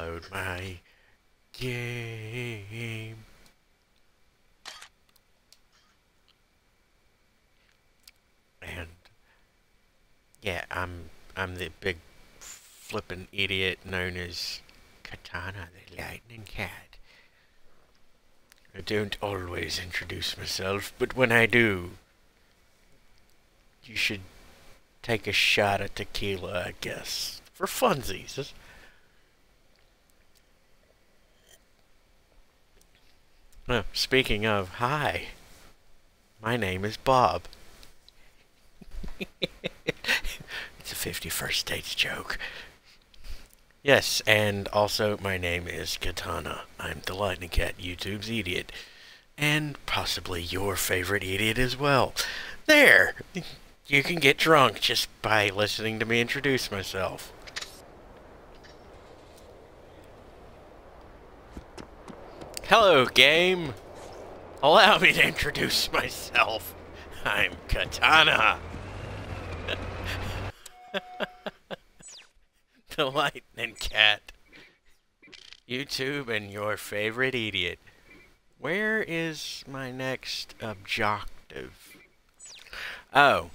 load my game. And yeah, I'm I'm the big flippin' idiot known as Katana the Lightning Cat. I don't always introduce myself, but when I do, you should take a shot at tequila, I guess. For funsies. Speaking of, hi. My name is Bob. it's a 50 First Dates joke. Yes, and also my name is Katana. I'm the Lightning Cat, YouTube's idiot. And possibly your favorite idiot as well. There! You can get drunk just by listening to me introduce myself. Hello, game! Allow me to introduce myself. I'm Katana. the Lightning Cat. YouTube and your favorite idiot. Where is my next objective? Oh.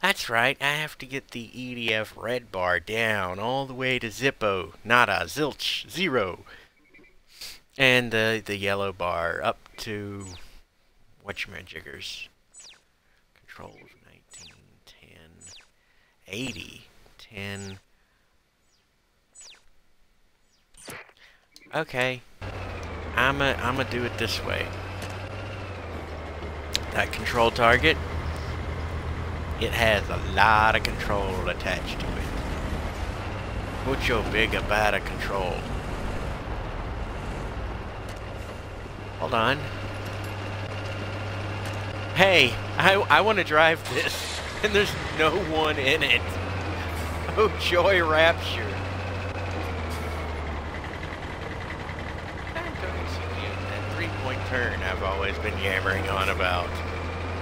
That's right, I have to get the EDF red bar down all the way to Zippo, nada, zilch, zero. And uh, the yellow bar up to whatchamajiggers. Controls 19, 10, 80, 10. Okay. I'm a, I'm gonna do it this way. That control target, it has a lot of control attached to it. Mucho big about a control. Hold on. Hey, I, I want to drive this, and there's no one in it. Oh, joy rapture. That three-point turn I've always been yammering on about.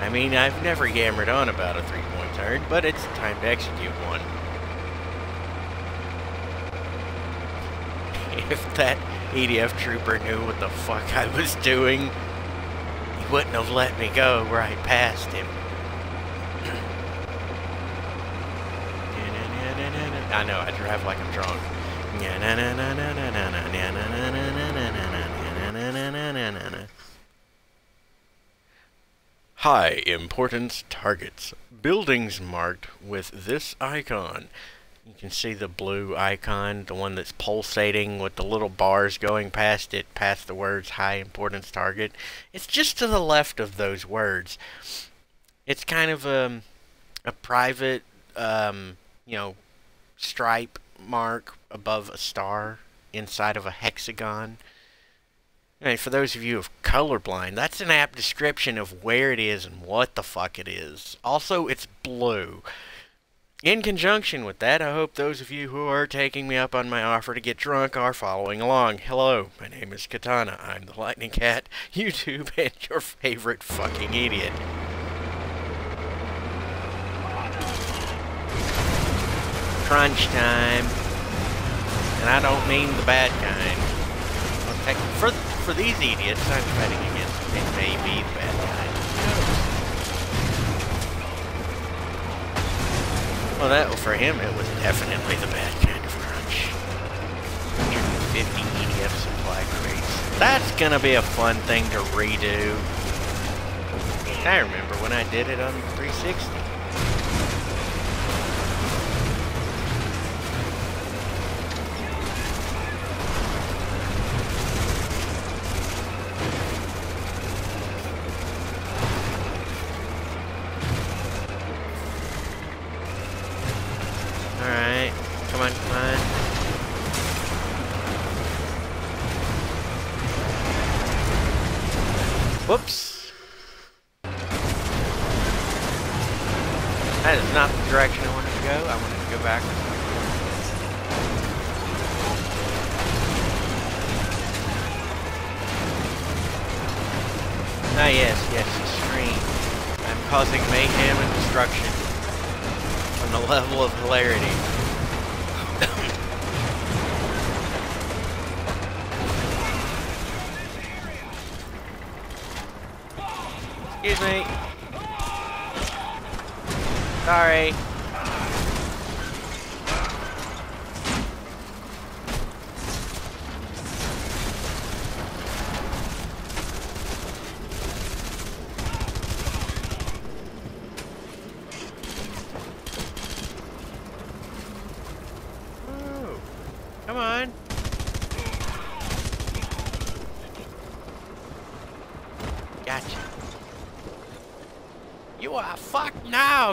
I mean, I've never yammered on about a three-point turn, but it's time to execute one. If that EDF trooper knew what the fuck I was doing, he wouldn't have let me go right past him. I know, I drive like I'm drunk. High importance targets. Buildings marked with this icon. You can see the blue icon, the one that's pulsating with the little bars going past it, past the words high importance target. It's just to the left of those words. It's kind of a, a private, um, you know, stripe mark above a star inside of a hexagon. And for those of you of colorblind, that's an apt description of where it is and what the fuck it is. Also, it's blue. In conjunction with that, I hope those of you who are taking me up on my offer to get drunk are following along. Hello, my name is Katana. I'm the Lightning Cat, YouTube, and your favorite fucking idiot. Crunch time. And I don't mean the bad kind. For, for these idiots I'm fighting against, it may be the bad Well, that for him, it was definitely the bad kind of crunch. 150 EDF supply crates. That's gonna be a fun thing to redo. I remember when I did it on 360. level of hilarity. Excuse me. Sorry.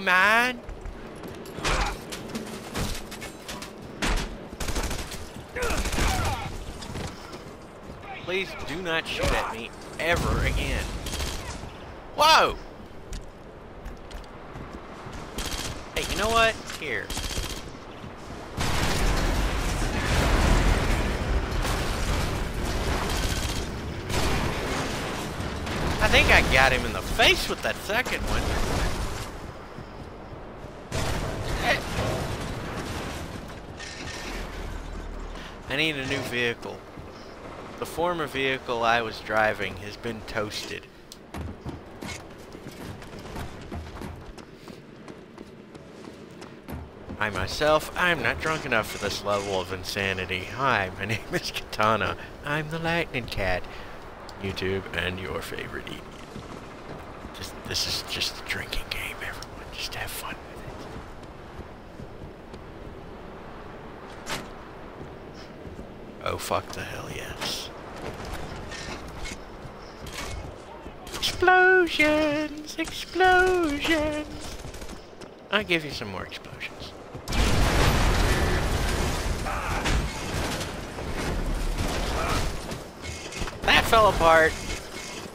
Man. Please do not shoot at me ever again. Whoa! Hey, you know what? Here. I think I got him in the face with that second one. I need a new vehicle. The former vehicle I was driving has been toasted. I myself, I'm not drunk enough for this level of insanity. Hi, my name is Katana. I'm the Lightning Cat. YouTube and your favorite idiot. Just, this is just a drinking game, everyone. Just have fun with it. Oh, fuck the hell yes. Explosions! Explosions! I'll give you some more explosions. That fell apart,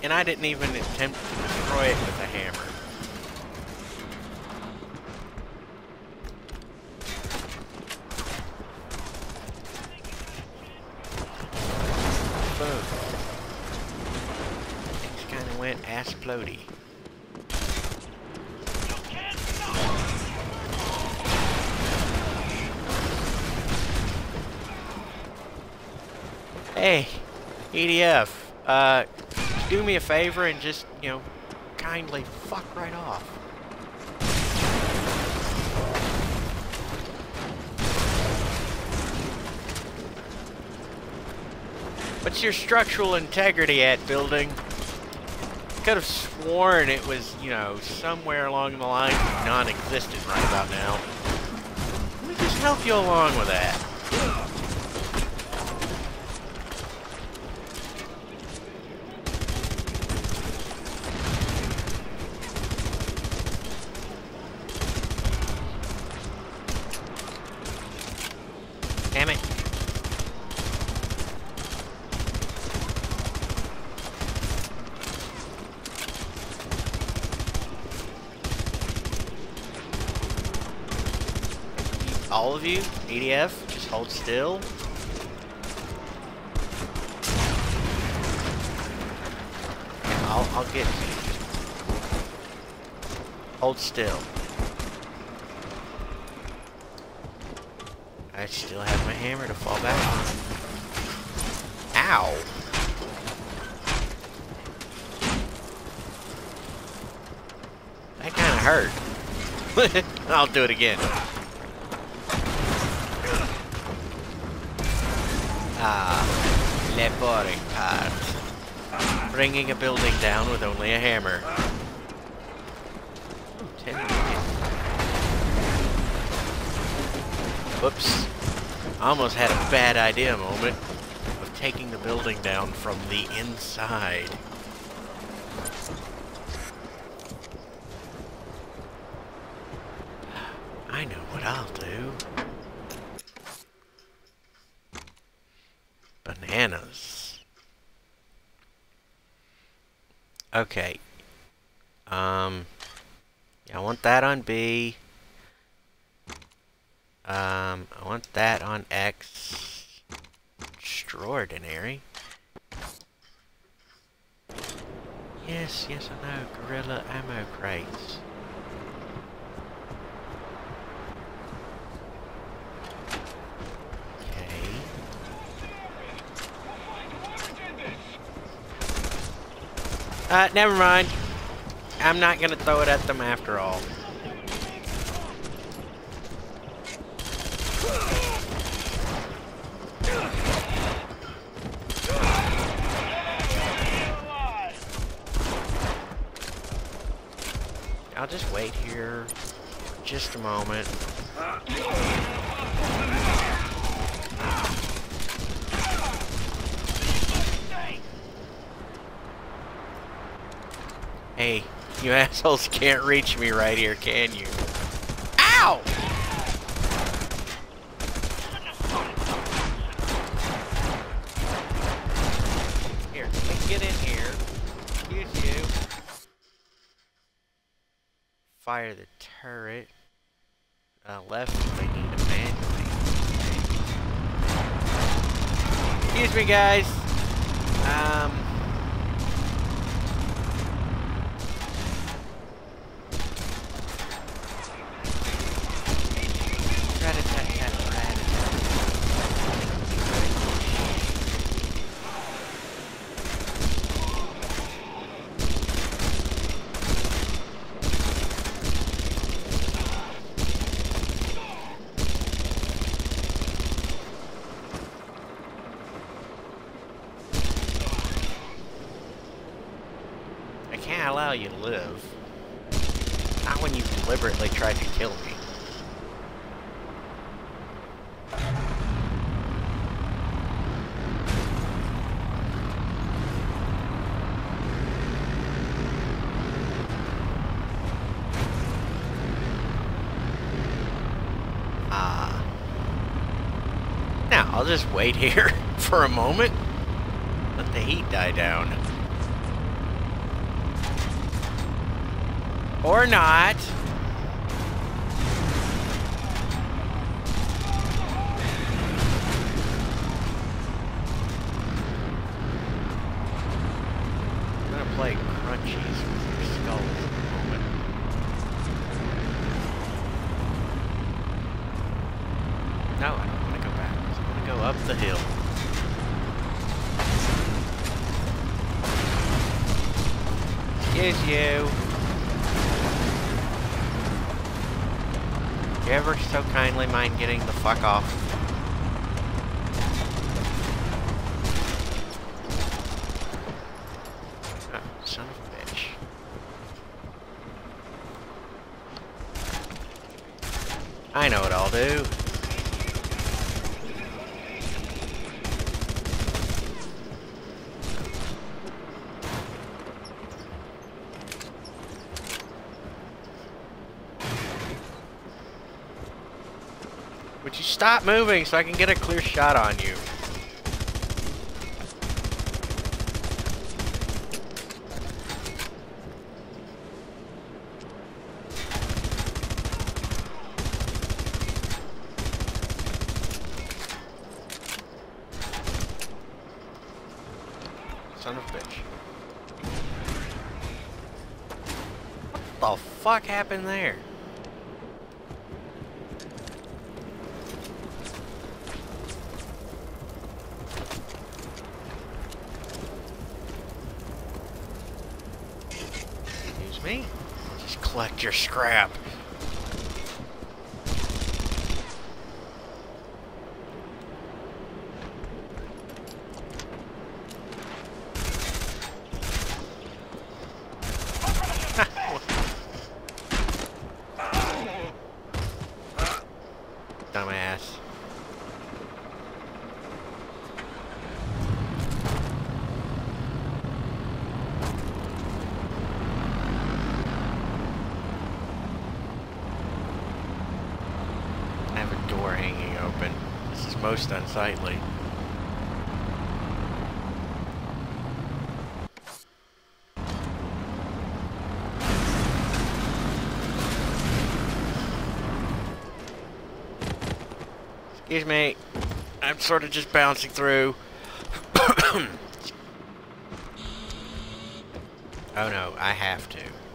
and I didn't even attempt to destroy it with a hammer. Boom. Things kind of Hey, EDF, uh, do me a favor and just, you know, kindly fuck right off. What's your structural integrity at, building? I could have sworn it was, you know, somewhere along the line non-existent right about now. Let me just help you along with that. Damn it. All of EDF, just hold still. I'll, I'll get you. Hold still. I still have my hammer to fall back on. Ow! That kind of hurt. I'll do it again. Ah, le boring part. Bringing a building down with only a hammer. Ooh, 10. Whoops. Almost had a bad idea moment of taking the building down from the inside. I know what I'll do. Bananas. Okay. Um, I want that on B. Um, I want that on X. Extraordinary. Yes, yes, I know. Guerrilla ammo crates. Okay. Uh, never mind. I'm not gonna throw it at them after all. I'll just wait here just a moment. You assholes can't reach me right here, can you? Ow! Here, get in here. Excuse you. Fire the turret. Uh, left, they need to manually. Excuse me, guys. Um... I can't allow you to live. Not when you deliberately tried to kill me. Ah. Now, I'll just wait here for a moment. Let the heat die down. Or not. I'm gonna play crunchies with your skulls at the moment. No, I don't want to go backwards. I want to go up the hill. Excuse you. You ever so kindly mind getting the fuck off? Ah, son of a bitch. I know what I'll do. Stop moving so I can get a clear shot on you? Son of a bitch. What the fuck happened there? Excuse me? Just collect your scrap. Dumbass. I have a door hanging open. This is unsightly. Excuse me. I'm sort of just bouncing through. oh no, I have to.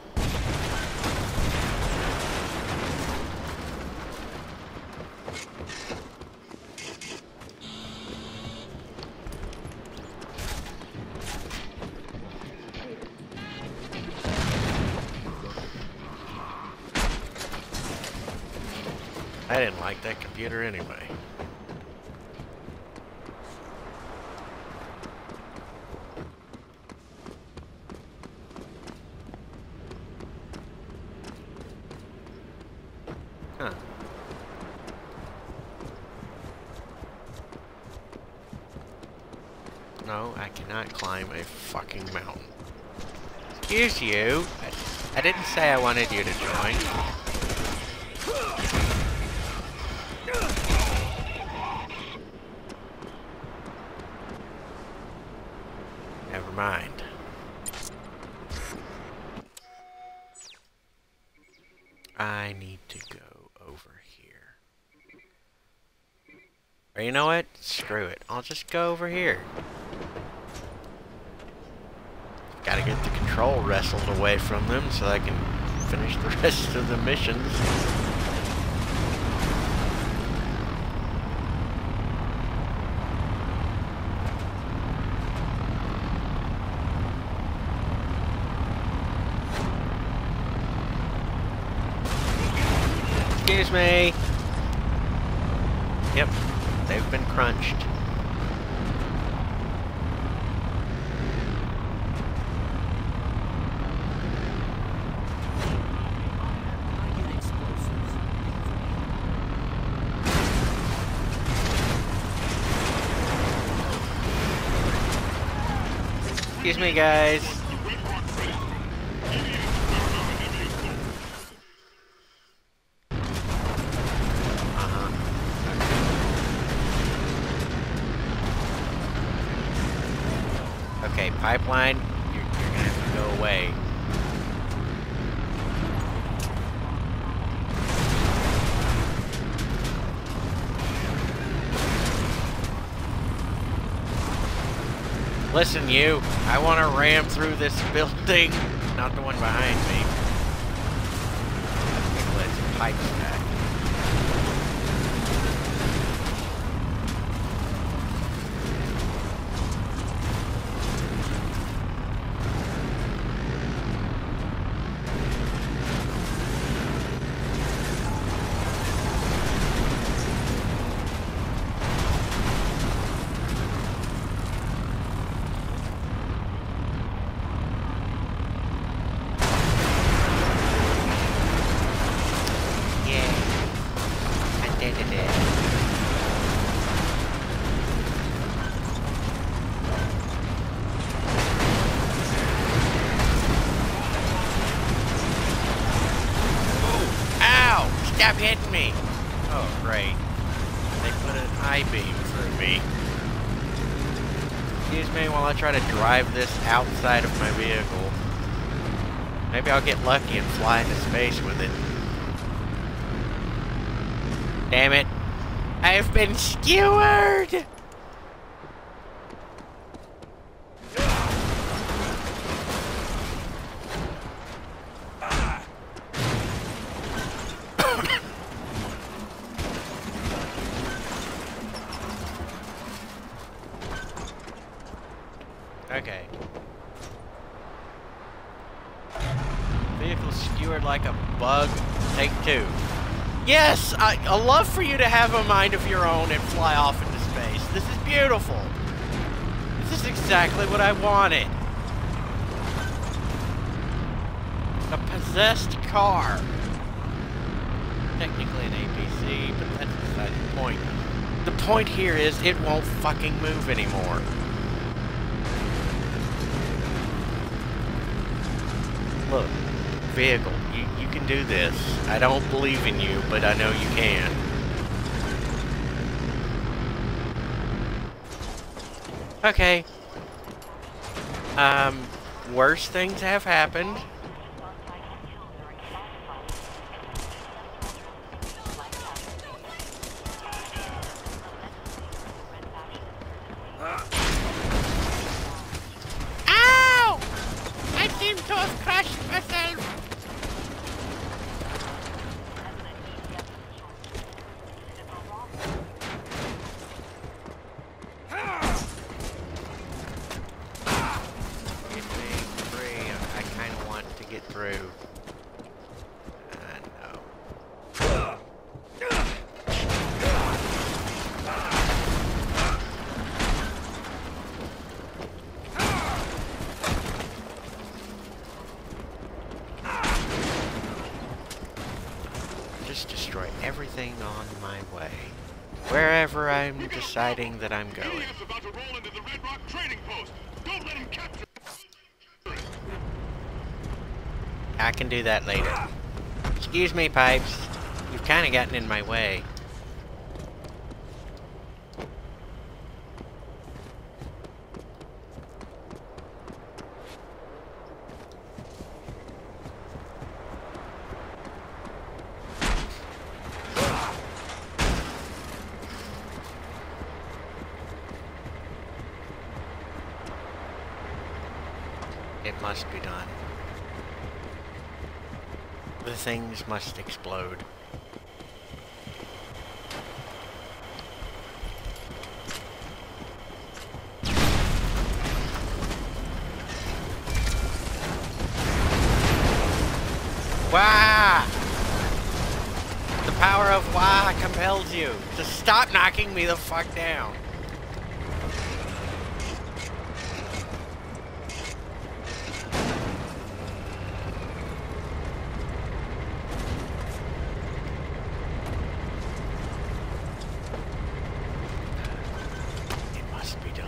That computer anyway. Huh. No, I cannot climb a fucking mountain. Excuse you. I, I didn't say I wanted you to join. Never mind. I need to go over here. Or you know what? Screw it. I'll just go over here. Gotta get the control wrestled away from them so I can finish the rest of the missions. Me. Yep, they've been crunched. Excuse me, guys. Uh-huh. Okay, pipeline, you're, you're gonna have to go away. Listen, you. I want to ram through this building, not the one behind me. Let's pipe Stop hitting me! Oh, great. They put an I-beam through me. Excuse me while I try to drive this outside of my vehicle. Maybe I'll get lucky and fly into space with it. Damn it. I've been skewered! okay. Vehicle skewered like a bug. Take two. Yes, I, I love for you to have a mind of your own and fly off into space. This is beautiful. This is exactly what I wanted. A possessed car. Technically an APC, but that's beside the point. The point here is it won't fucking move anymore. Look, vehicle, you, you can do this. I don't believe in you, but I know you can. Okay. Um, worse things have happened. Ow! I seem to have crushed myself. Get me free. I, I kind of want to get through. I know. my way. Wherever I'm deciding that I'm going. Alias about to roll into the Red Rock trading post. Don't let him capture. I can do that later. Excuse me, Pipes. You've kind of gotten in my way. It must be done. The things must explode. Wah! The power of wah compels you to stop knocking me the fuck down. It must be done.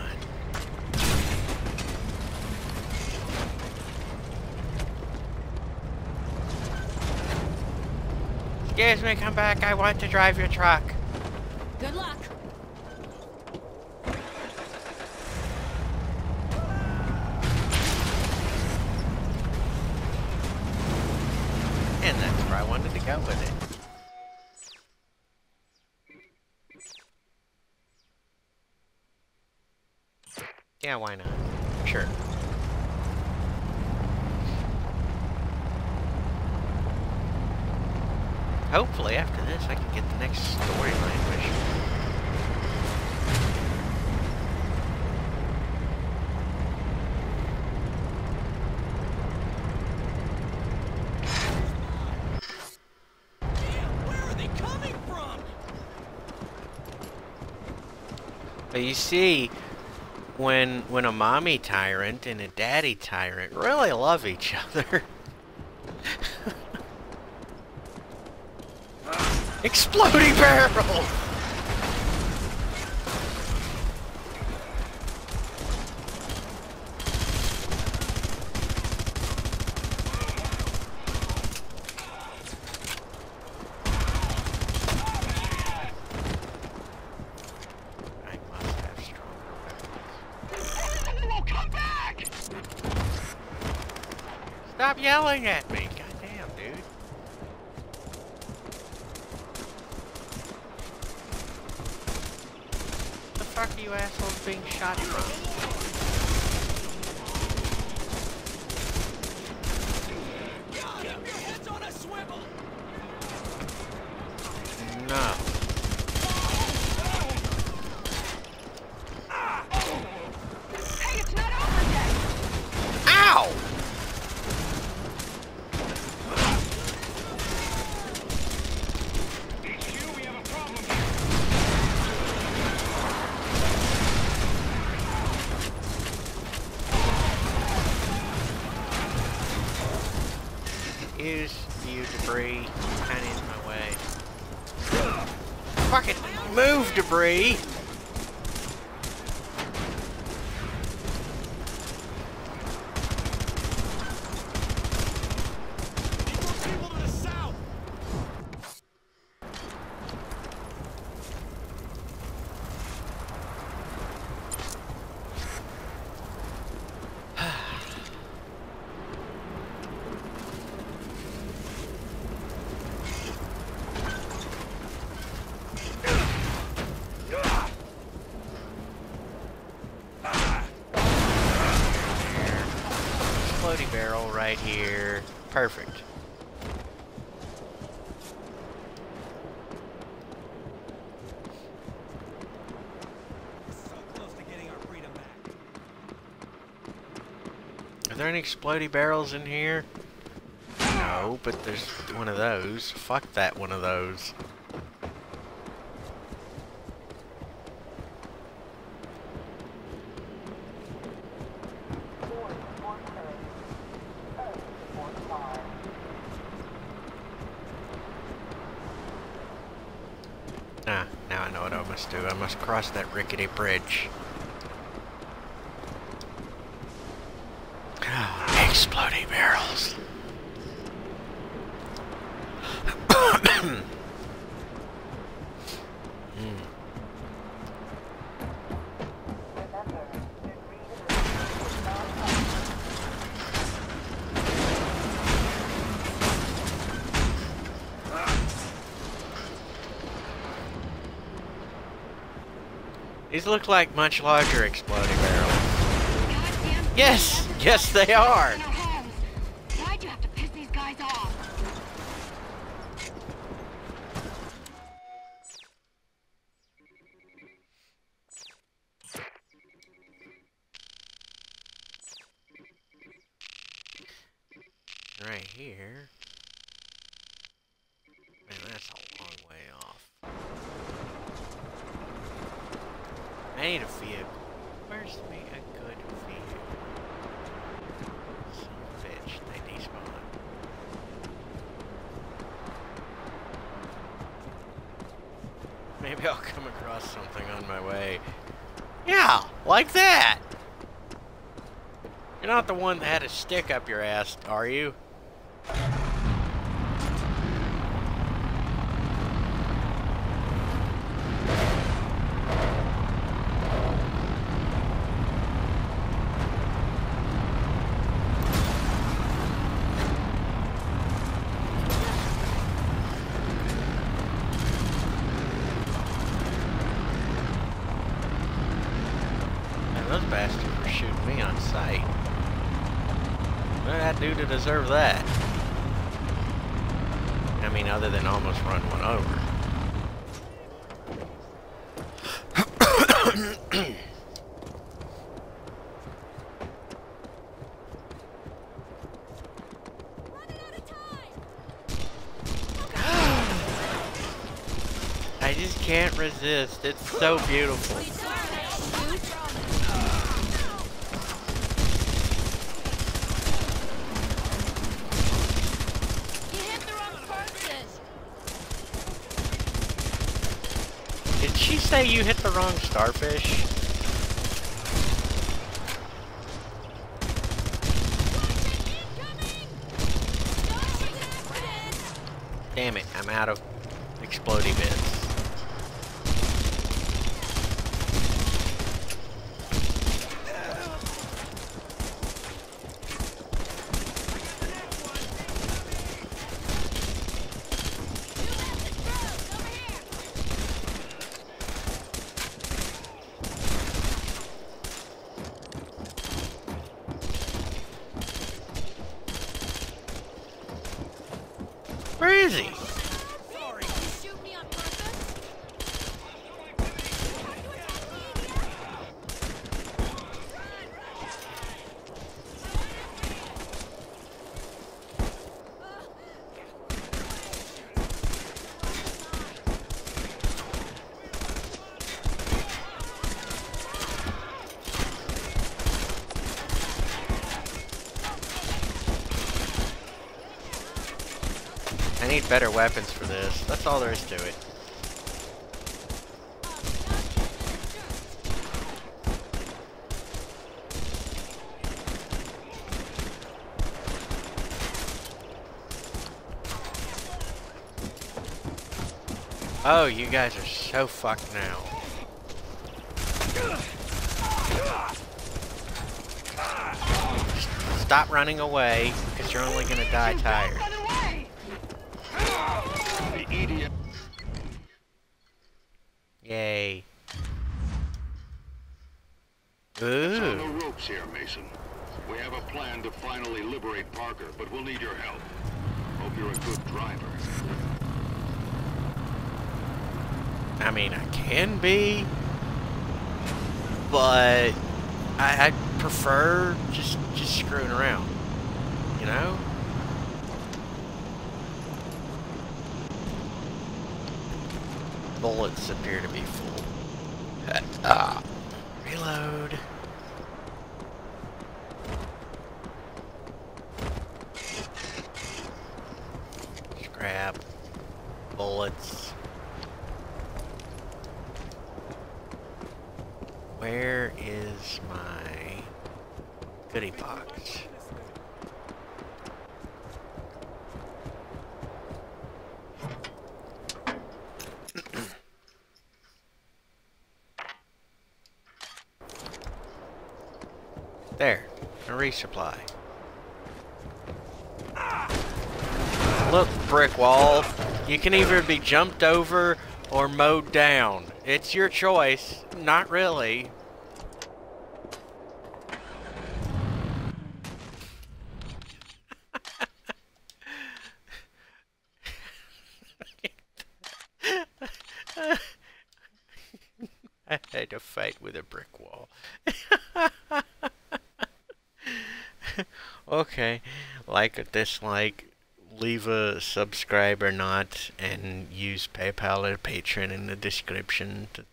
Excuse me, come back. I want to drive your truck. Good luck. And that's where I wanted to go with it. Yeah, why not? Hopefully, after this, I can get the next storyline from? But you see, when when a mommy tyrant and a daddy tyrant really love each other. Exploding barrel! I must have stronger weapons. Oh, come back! Stop yelling at me! Goddamn, dude. The fuck are you assholes being shot from? Got him! Your head's on a swivel! No. Hey, it's not over yet. Ow! HQ, we have a problem here. Use you debris kinda in my way. Fucking move debris! Need more people to the south! Floaty barrel right here. Perfect. Are there any explodey barrels in here? No, but there's one of those. Fuck that one of those. I must do. I must cross that rickety bridge. Exploding barrels. These look like much larger exploding barrels. Yes, yes they are. in our homes. Why'd you have to piss these guys off? Right here. Man, that's a long way off. I need a vehicle. Where's me a good vehicle? Some bitch, they despawn. Maybe I'll come across something on my way. Yeah, like that! You're not the one that had a stick up your ass, are you? Man, those bastards were shooting me on sight. What did I do to deserve that? I mean, other than almost run one over. I just can't resist. It's so beautiful. You hit the wrong person. Did she say you hit the wrong starfish? Damn it, I'm out of explodey bits. Where is he? Sorry. You shoot me on purpose? I need better weapons for this. That's all there is to it. Oh, you guys are so fucked now. Stop running away, because you're only gonna die tired. Run away! The idiot. Yay. On Ooh. Ropes here, Mason. We have a plan to finally liberate Parker, but we'll need your help. Hope you're a good driver. I mean, I can be, but I, I prefer just just screwing around. You know? Bullets appear to be full. Ah. Reload. Scrap. Bullets. Where is my goodie box? There, a resupply. Look, brick wall. You can either be jumped over or mowed down. It's your choice. Not really. I had to fight with a brick wall. okay, like or dislike, leave a subscribe or not, and use PayPal or Patreon in the description to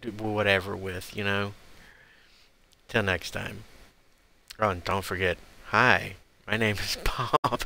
do whatever with, you know. Till next time. Oh, and don't forget, hi, my name is Bob.